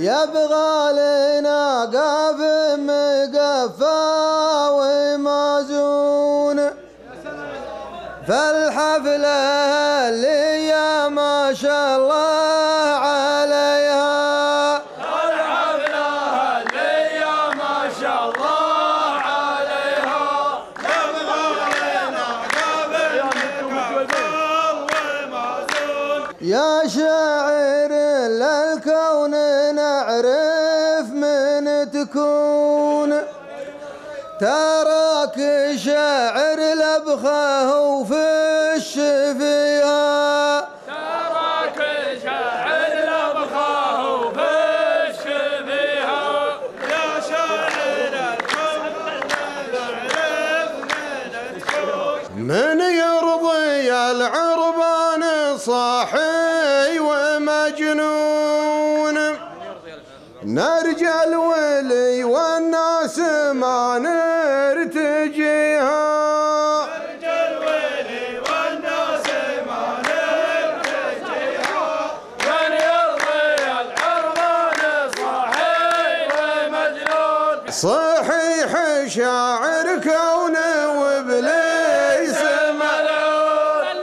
يبغى لنا قاف مقفى ومازون. فالحفلة اللي يا ما شاء الله عليها. الحفلة اللي يا ما شاء الله عليها يا شاعر تكون تراك شاعر لبخه وفش فيها. والناس ما نرتجيها صحيح شاعر كونه ملعون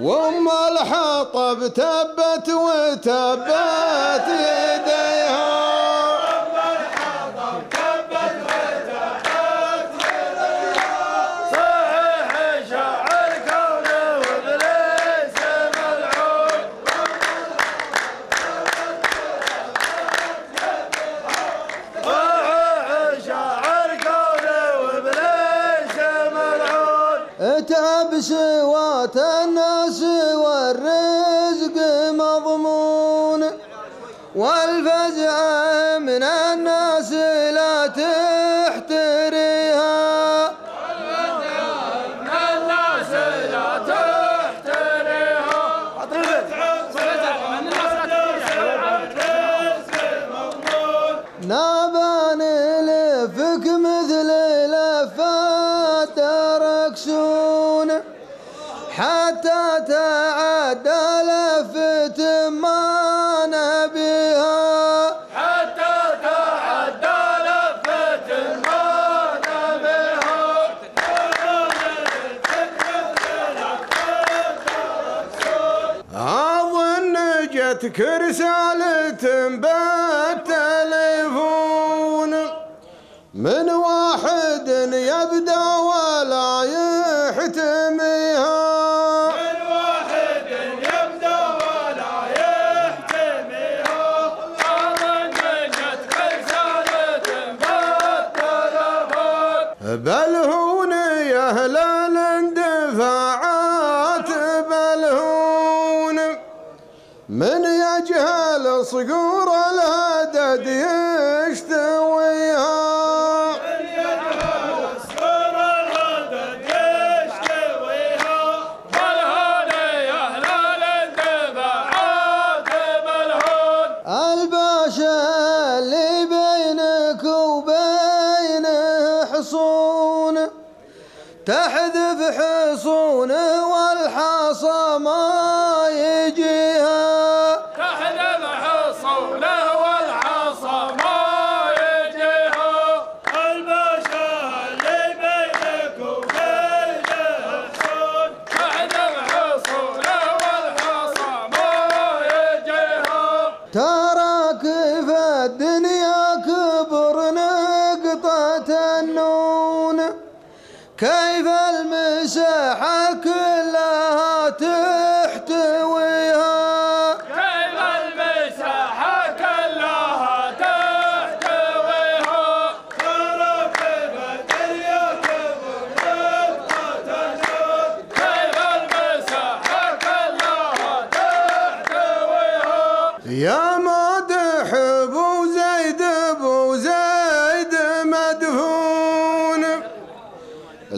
وام الحطب تبت وتبت يديها ملعون تعب سوات الناس والرزق مضمون والفزع حتى تعدى لفت ما نبيها حتى تعدى لفت المعنى بها. أظن جتك رسالة بالتليفون من واحد يبدأ ولا من يجهل صقور الهدد يشتويها؟ يا أهل الاندفاعات ملهون الباشا اللي بينك وبينه حصون تحذف حصونه الدنيا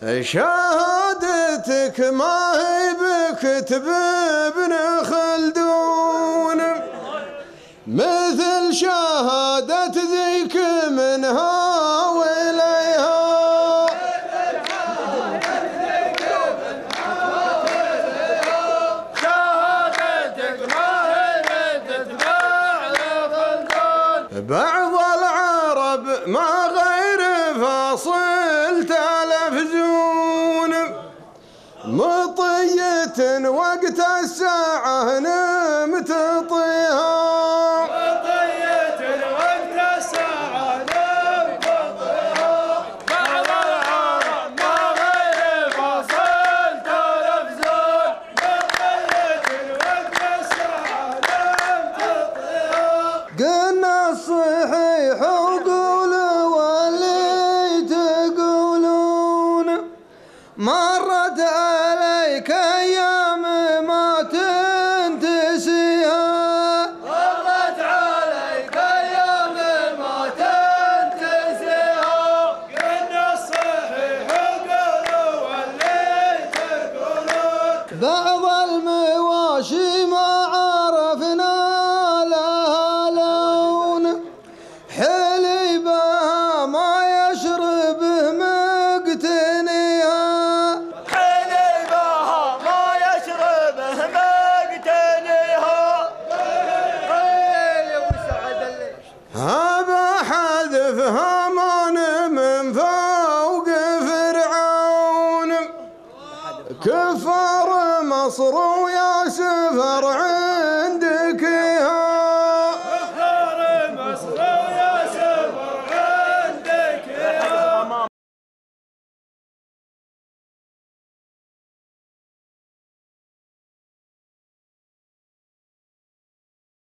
شهادتك ما هي بكتب ابن خلدون. مثل شهادة مطية وقت الساعة نمت طيب